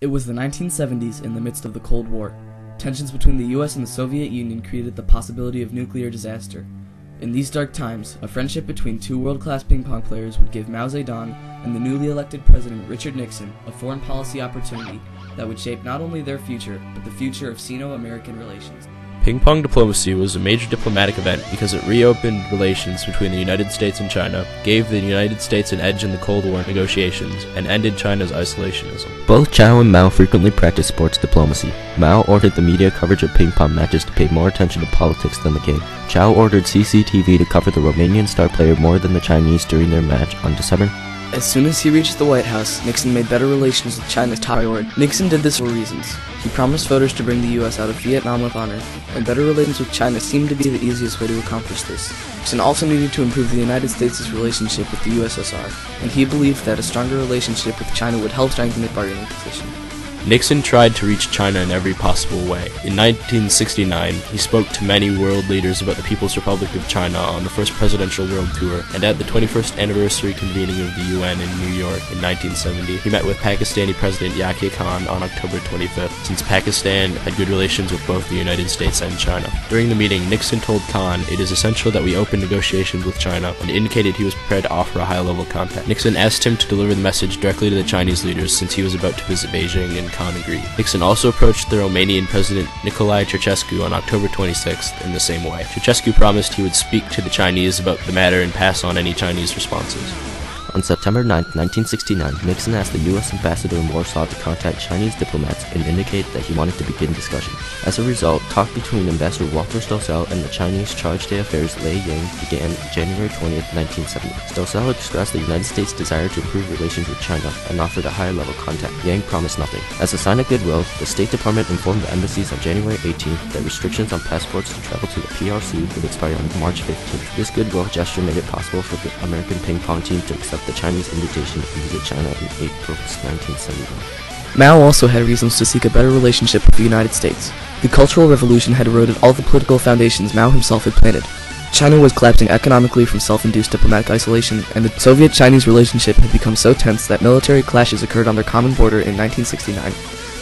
It was the 1970s in the midst of the Cold War. Tensions between the US and the Soviet Union created the possibility of nuclear disaster. In these dark times, a friendship between two world class ping pong players would give Mao Zedong and the newly elected President Richard Nixon a foreign policy opportunity that would shape not only their future, but the future of Sino American relations. Ping pong diplomacy was a major diplomatic event because it reopened relations between the United States and China, gave the United States an edge in the Cold War negotiations, and ended China's isolationism. Both Chow and Mao frequently practiced sports diplomacy. Mao ordered the media coverage of ping pong matches to pay more attention to politics than the game. Chow ordered CCTV to cover the Romanian star player more than the Chinese during their match on December as soon as he reached the White House, Nixon made better relations with China's top priority. Nixon did this for reasons. He promised voters to bring the U.S. out of Vietnam with honor, and better relations with China seemed to be the easiest way to accomplish this. Nixon also needed to improve the United States' relationship with the USSR, and he believed that a stronger relationship with China would help strengthen its bargaining position. Nixon tried to reach China in every possible way. In 1969, he spoke to many world leaders about the People's Republic of China on the first presidential world tour, and at the 21st anniversary convening of the UN in New York in 1970, he met with Pakistani President Yahya Khan on October 25th, since Pakistan had good relations with both the United States and China. During the meeting, Nixon told Khan it is essential that we open negotiations with China and indicated he was prepared to offer a high-level contact. Nixon asked him to deliver the message directly to the Chinese leaders since he was about to visit Beijing and Agreed. Nixon also approached the Romanian President Nicolae Ceausescu on October 26th in the same way. Ceausescu promised he would speak to the Chinese about the matter and pass on any Chinese responses. On September 9, 1969, Nixon asked the U.S. ambassador in Warsaw to contact Chinese diplomats and indicate that he wanted to begin discussion. As a result, talk between Ambassador Walter Stoessel and the Chinese Charge d'Affaires Lei Yang began January 20, 1970. Stoessel expressed the United States' desire to improve relations with China and offered a higher level contact. Yang promised nothing. As a sign of goodwill, the State Department informed the embassies on January 18th that restrictions on passports to travel to the PRC would expire on March 15th. This goodwill gesture made it possible for the American ping pong team to accept the Chinese invitation to visit China in April 1971. Mao also had reasons to seek a better relationship with the United States. The Cultural Revolution had eroded all the political foundations Mao himself had planted. China was collapsing economically from self-induced diplomatic isolation, and the Soviet-Chinese relationship had become so tense that military clashes occurred on their common border in 1969.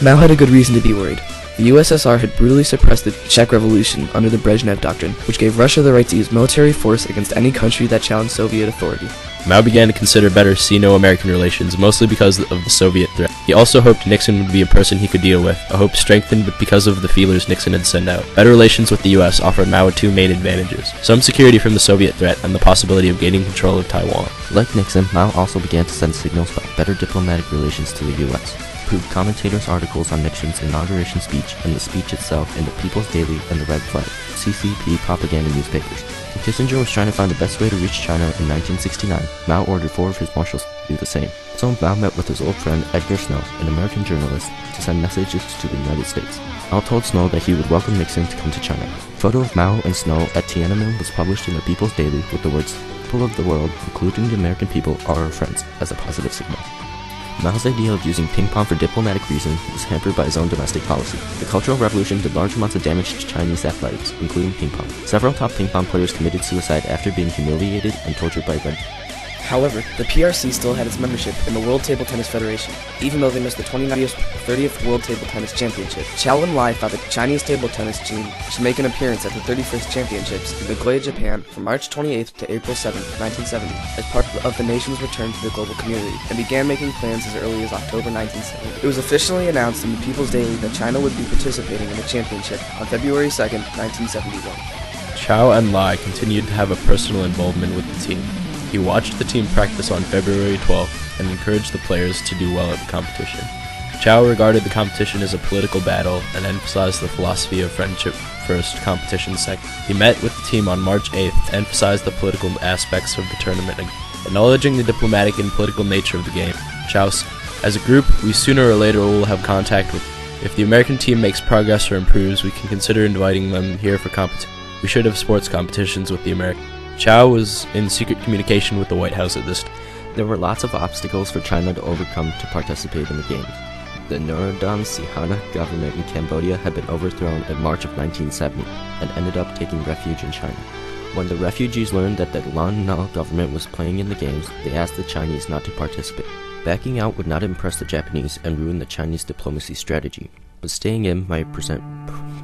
Mao had a good reason to be worried. The USSR had brutally suppressed the Czech Revolution under the Brezhnev Doctrine, which gave Russia the right to use military force against any country that challenged Soviet authority. Mao began to consider better Sino-American relations, mostly because of the Soviet threat. He also hoped Nixon would be a person he could deal with, a hope strengthened because of the feelers Nixon had sent out. Better relations with the US offered Mao two main advantages, some security from the Soviet threat and the possibility of gaining control of Taiwan. Like Nixon, Mao also began to send signals about better diplomatic relations to the US approved commentators' articles on Nixon's inauguration speech and the speech itself in the People's Daily and the Red Flag, CCP propaganda newspapers. Kissinger was trying to find the best way to reach China in 1969. Mao ordered four of his marshals to do the same. So Mao met with his old friend Edgar Snow, an American journalist, to send messages to the United States. Mao told Snow that he would welcome Nixon to come to China. A photo of Mao and Snow at Tiananmen was published in the People's Daily with the words, People of the world, including the American people, are our friends, as a positive signal. Mao's idea of using ping pong for diplomatic reasons was hampered by his own domestic policy. The Cultural Revolution did large amounts of damage to Chinese athletics, including ping pong. Several top ping pong players committed suicide after being humiliated and tortured by Red However, the PRC still had its membership in the World Table Tennis Federation, even though they missed the 29th 30th World Table Tennis Championship. Chow En-lai thought the Chinese table tennis team should make an appearance at the 31st Championships in Nagoya, Japan from March 28th to April 7th, 1970, as part of the nation's return to the global community, and began making plans as early as October 1970. It was officially announced in the People's Daily that China would be participating in the championship on February 2nd, 1971. Chow En-lai continued to have a personal involvement with the team. He watched the team practice on February 12th and encouraged the players to do well at the competition. Chow regarded the competition as a political battle and emphasized the philosophy of friendship first, competition second. He met with the team on March 8th to emphasize the political aspects of the tournament, acknowledging the diplomatic and political nature of the game. Chow as a group, we sooner or later will have contact with. If the American team makes progress or improves, we can consider inviting them here for competition. We should have sports competitions with the American. Chow was in secret communication with the White House at this. There were lots of obstacles for China to overcome to participate in the Games. The Norodom Sihanouk government in Cambodia had been overthrown in March of 1970 and ended up taking refuge in China. When the refugees learned that the Lon Nol government was playing in the Games, they asked the Chinese not to participate. Backing out would not impress the Japanese and ruin the Chinese diplomacy strategy, but staying in might present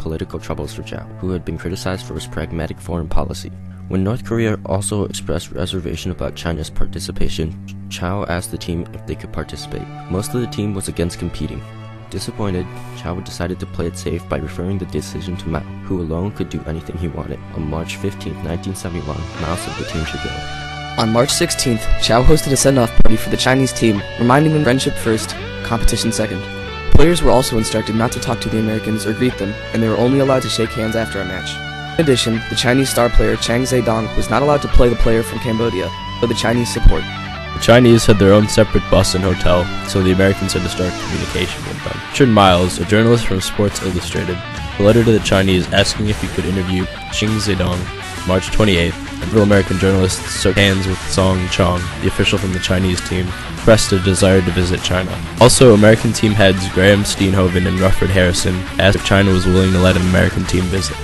political troubles for Chow, who had been criticized for his pragmatic foreign policy. When North Korea also expressed reservation about China's participation, Chow asked the team if they could participate. Most of the team was against competing. Disappointed, Chow decided to play it safe by referring the decision to Mao, who alone could do anything he wanted. On March 15, 1971, Mao said the team should go. On March 16th, Chow hosted a send-off party for the Chinese team, reminding them friendship first, competition second. Players were also instructed not to talk to the Americans or greet them, and they were only allowed to shake hands after a match. In addition, the Chinese star player Zhuang Zedong was not allowed to play the player from Cambodia, but the Chinese support. The Chinese had their own separate bus and hotel, so the Americans had to start communication with them. Richard Miles, a journalist from Sports Illustrated, a letter to the Chinese asking if he could interview Zhuang Zedong. March 28th, several American journalists shook hands with Song Zhong, the official from the Chinese team, expressed a desire to visit China. Also, American team heads Graham Steenhoven and Rufford Harrison asked if China was willing to let an American team visit.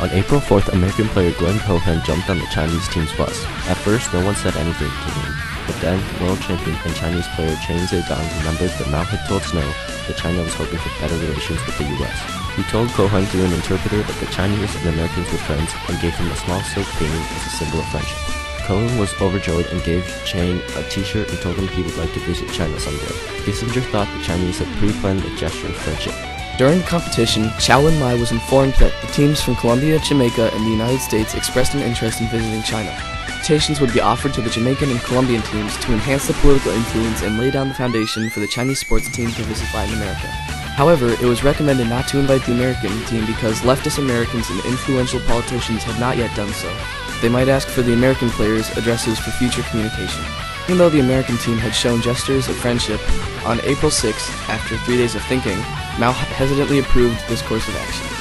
On April 4th, American player Glenn Cowan jumped on the Chinese team's bus. At first, no one said anything to him, but then world champion and Chinese player Zhuang Zedong remembered that Mao had told Snow that China was hoping for better relations with the U.S. He told Cowan through an interpreter that the Chinese and Americans were friends and gave him a small silk painting as a symbol of friendship. Cowan was overjoyed and gave Zhuang a t-shirt and told him he would like to visit China someday. Kissinger thought the Chinese had pre-planned a gesture of friendship. During the competition, Chow En-lai was informed that the teams from Colombia, Jamaica, and the United States expressed an interest in visiting China. Invitations would be offered to the Jamaican and Colombian teams to enhance the political influence and lay down the foundation for the Chinese sports team to visit Latin America. However, it was recommended not to invite the American team because leftist Americans and influential politicians had not yet done so. They might ask for the American players' addresses for future communication. Even though the American team had shown gestures of friendship, on April 6, after three days of thinking, Mao hesitantly approved this course of action.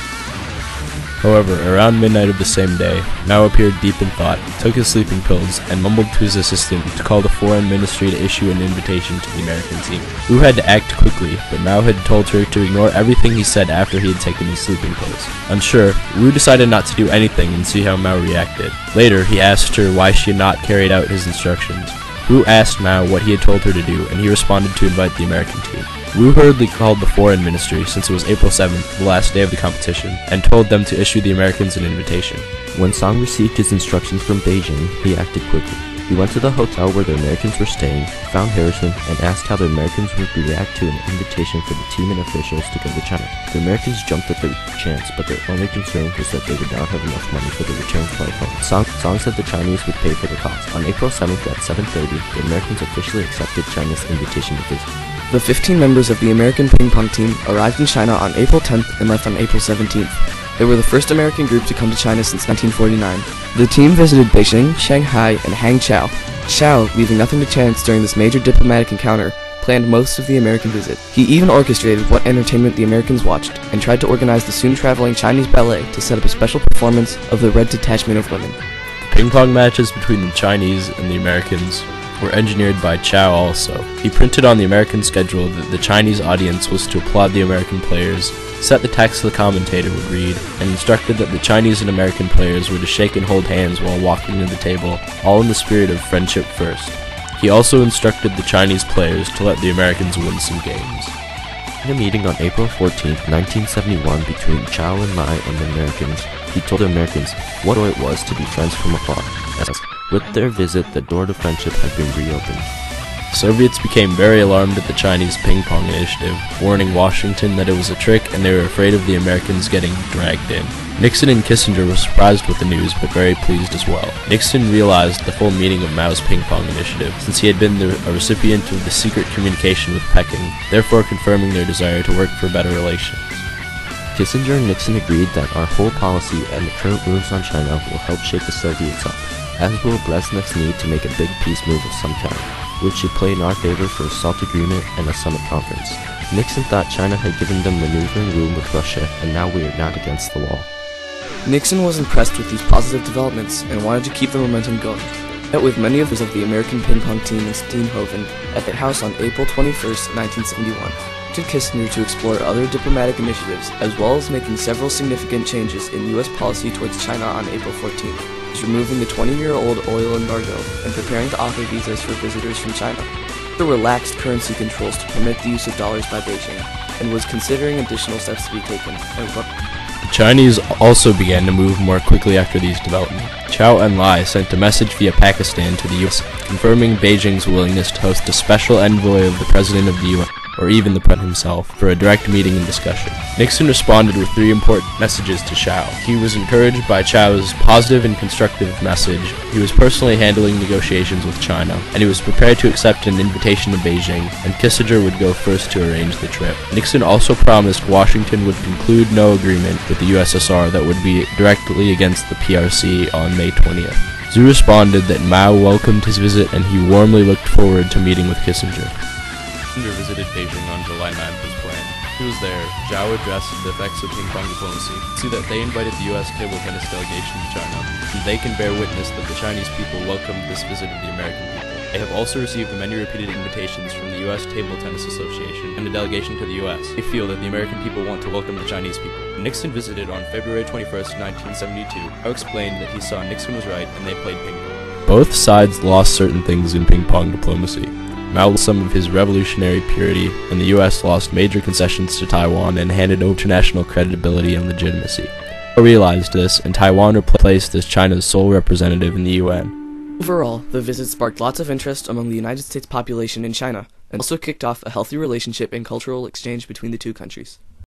However, around midnight of the same day, Mao appeared deep in thought, took his sleeping pills, and mumbled to his assistant to call the foreign ministry to issue an invitation to the American team. Wu had to act quickly, but Mao had told her to ignore everything he said after he had taken his sleeping pills. Unsure, Wu decided not to do anything and see how Mao reacted. Later, he asked her why she had not carried out his instructions. Wu asked Mao what he had told her to do, and he responded to invite the American team. Wu hurriedly called the foreign ministry since it was April 7th, the last day of the competition, and told them to issue the Americans an invitation. When Song received his instructions from Beijing, he acted quickly. He went to the hotel where the Americans were staying, found Harrison, and asked how the Americans would react to an invitation for the team and officials to go to China. The Americans jumped at the chance, but their only concern was that they would not have enough money for the return flight home. Song, Song said the Chinese would pay for the cost. On April 7th at 7.30, the Americans officially accepted China's invitation to visit. The 15 members of the American ping pong team arrived in China on April 10th and left on April 17th. They were the first American group to come to China since 1949. The team visited Beijing, Shanghai, and Hangzhou. Chow, leaving nothing to chance during this major diplomatic encounter, planned most of the American visit. He even orchestrated what entertainment the Americans watched and tried to organize the soon traveling Chinese ballet to set up a special performance of the Red Detachment of Women. Ping pong matches between the Chinese and the Americans were engineered by Chow also. He printed on the American schedule that the Chinese audience was to applaud the American players, set the text the commentator would read, and instructed that the Chinese and American players were to shake and hold hands while walking to the table, all in the spirit of friendship first. He also instructed the Chinese players to let the Americans win some games. In a meeting on April 14, 1971, between Chow En-lai and the Americans, he told the Americans what it was to be friends from afar. With their visit, the door to friendship had been reopened. Soviets became very alarmed at the Chinese ping pong initiative, warning Washington that it was a trick and they were afraid of the Americans getting dragged in. Nixon and Kissinger were surprised with the news but very pleased as well. Nixon realized the full meaning of Mao's ping pong initiative since he had been the, a recipient of the secret communication with Peking, therefore confirming their desire to work for better relations. Kissinger and Nixon agreed that our whole policy and the current moves on China will help shake the Soviets up, as will Brezhnev's need to make a big peace move of some kind, which should play in our favor for a SALT agreement and a summit conference. Nixon thought China had given them maneuvering room with Russia, and now we are not against the wall. Nixon was impressed with these positive developments and wanted to keep the momentum going. Met with many of us of the American ping pong team in Steenhoven at their house on April 21, 1971 to Kissinger to explore other diplomatic initiatives, as well as making several significant changes in U.S. policy towards China on April 14th, removing the 20-year-old oil embargo and preparing to offer visas for visitors from China. The relaxed currency controls to permit the use of dollars by Beijing, and was considering additional steps to be taken. And Chinese also began to move more quickly after these developments. Chow Enlai sent a message via Pakistan to the US confirming Beijing's willingness to host a special envoy of the President of the UN or even the President himself for a direct meeting and discussion. Nixon responded with three important messages to Chow. He was encouraged by Chow's positive and constructive message. He was personally handling negotiations with China, and he was prepared to accept an invitation to Beijing, and Kissinger would go first to arrange the trip. Nixon also promised Washington would conclude no agreement with the USSR that would be directly against the PRC on May 20th. Zhu responded that Mao welcomed his visit and he warmly looked forward to meeting with Kissinger. Kissinger visited Beijing on July 9th as planned. He was there. Zhao addressed the effects of ping pong diplomacy. See that they invited the U.S. table tennis delegation to China, and they can bear witness that the Chinese people welcomed this visit of the American people. They have also received many repeated invitations from the U.S. Table Tennis Association and the delegation to the U.S. They feel that the American people want to welcome the Chinese people. Nixon visited on February 21st, 1972. Zhao explained that he saw Nixon was right and they played ping pong. Both sides lost certain things in ping pong diplomacy. Mao some of his revolutionary purity, and the U.S. lost major concessions to Taiwan and handed over international credibility and legitimacy. I realized this, and Taiwan replaced as China's sole representative in the UN. Overall, the visit sparked lots of interest among the United States population in China, and also kicked off a healthy relationship and cultural exchange between the two countries.